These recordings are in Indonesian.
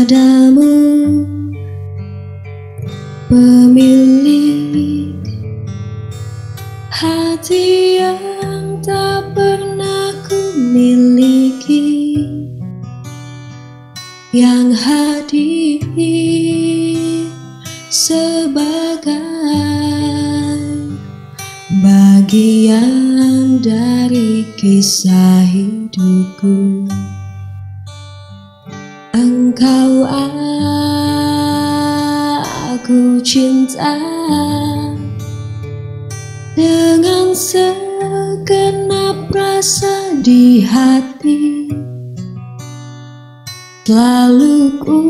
padamu Pemilik hati yang tak pernah ku miliki Yang hadir sebagai bagian dari kisah hidupku Engkau aku cinta Dengan segenap rasa di hati. Selalu ku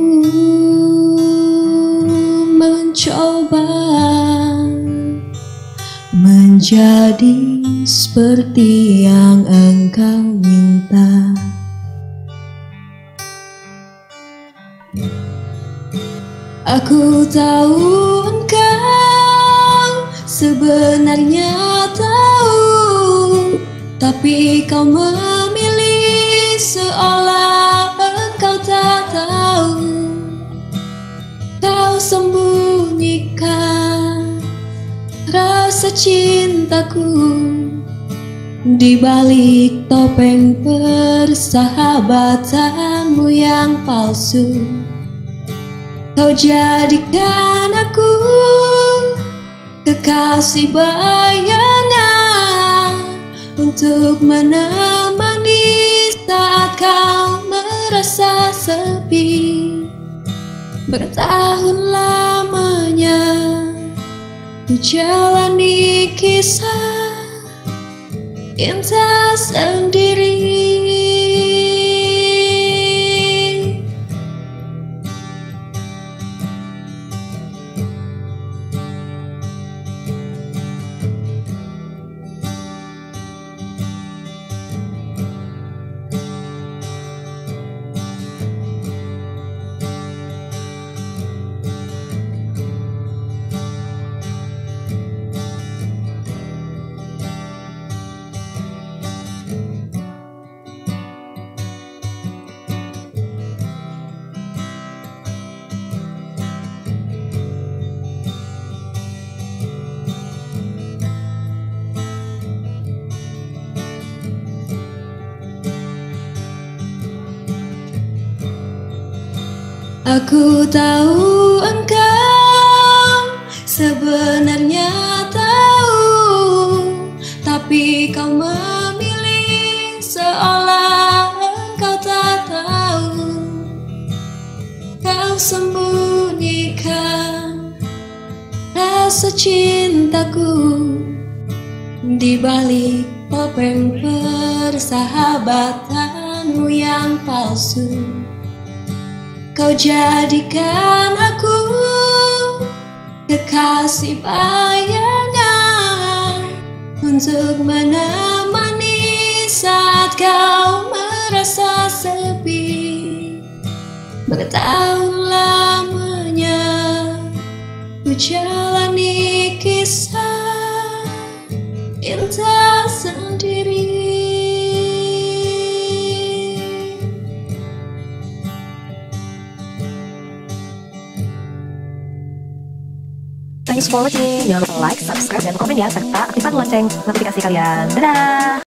mencoba Menjadi seperti yang engkau minta Aku tahu engkau sebenarnya tahu Tapi kau memilih seolah engkau tak tahu. Kau sembunyikan rasa cintaku di balik topeng persahabatanmu yang palsu Kau jadikan aku kekasih bayangan Untuk menemani saat kau merasa sepi. Bertahun lamanya ku jalani kisah indah sendiri Aku tahu engkau sebenarnya tahu Tapi kau memilih seolah engkau tak tahu. Kau sembunyikan rasa cintaku Di balik topeng persahabatanmu yang palsu Kau jadikan aku kekasih bayangan Untuk menemani saat kau merasa sepi Bertahun Thanks for watching. Jangan lupa like, subscribe, dan komen ya, serta aktifkan lonceng notifikasi kalian. Dadah!